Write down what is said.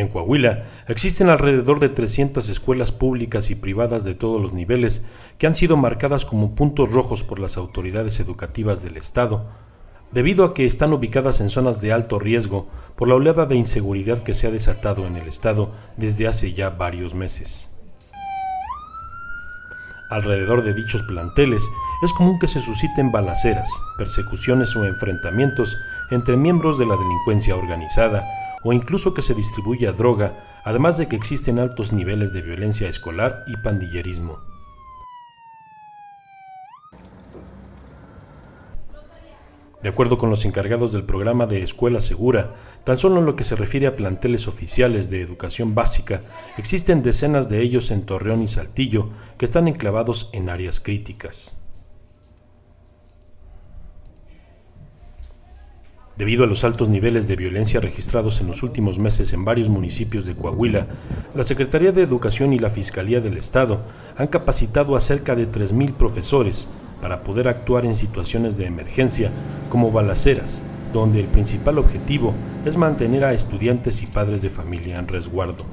En Coahuila existen alrededor de 300 escuelas públicas y privadas de todos los niveles que han sido marcadas como puntos rojos por las autoridades educativas del Estado, debido a que están ubicadas en zonas de alto riesgo por la oleada de inseguridad que se ha desatado en el Estado desde hace ya varios meses. Alrededor de dichos planteles es común que se susciten balaceras, persecuciones o enfrentamientos entre miembros de la delincuencia organizada, o incluso que se distribuya droga, además de que existen altos niveles de violencia escolar y pandillerismo. De acuerdo con los encargados del programa de Escuela Segura, tan solo en lo que se refiere a planteles oficiales de educación básica, existen decenas de ellos en Torreón y Saltillo que están enclavados en áreas críticas. Debido a los altos niveles de violencia registrados en los últimos meses en varios municipios de Coahuila, la Secretaría de Educación y la Fiscalía del Estado han capacitado a cerca de 3.000 profesores para poder actuar en situaciones de emergencia como balaceras, donde el principal objetivo es mantener a estudiantes y padres de familia en resguardo.